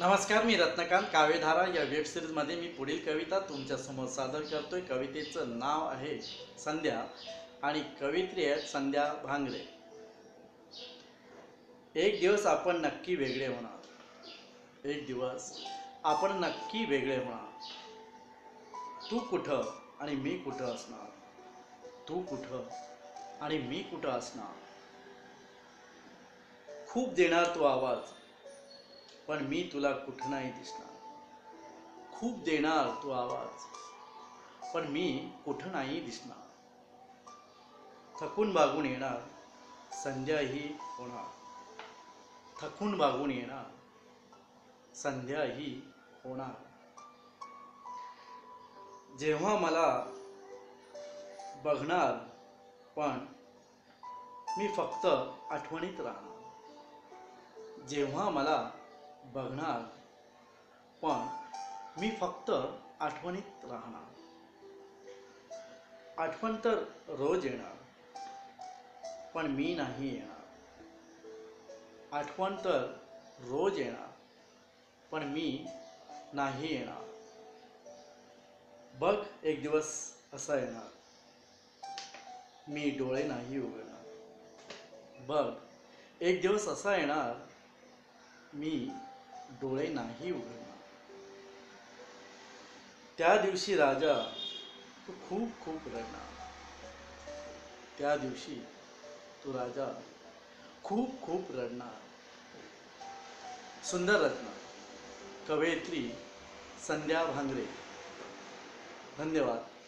नमस्कार मी रत्नकांत काव्यधारा या वेब सिरीजमध्ये मी पुढील कविता तुमच्यासमोर सादर करतोय. कवितेचं नाव आहे संध्या आणि कवित्री आहेत संध्या भांगरे एक दिवस आपण नक्की वेगळे होणार. एक दिवस आपण नक्की वेगळे होणार. तू कुठं आणि मी कुठं असणार? तू कुठं आणि मी कुठं असणार? खूप देणार तो आवाज. पण मी तुला कुठं नाही दिसणार. खूप देणार तो आवाज पण मी कुठं नाही दिसणार. थकून बागून येणार संध्याही होणार. थकून बागून येणार संध्याही होणार. जेव्हा मला बघणार पण मी फक्त आठवणीत राहणार. जेव्हा मला बघणार. पण मी फक्त आठवणीत राहणार. आठवण तर रोज येणार पण मी नाही येणार. आठवण तर रोज येणार पण मी नाही येणार. बघ एक दिवस असा येणार. मी डोळे नाही उघडणार. बघ एक दिवस असा येणार मी डोळे नाही उघडणार. त्या दिवशी राजा तो खूप खूप रडणार. त्या दिवशी तू राजा खूप खूप रडणार. सुंदर रत्न. कवयित्री संध्या भांगरे. धन्यवाद.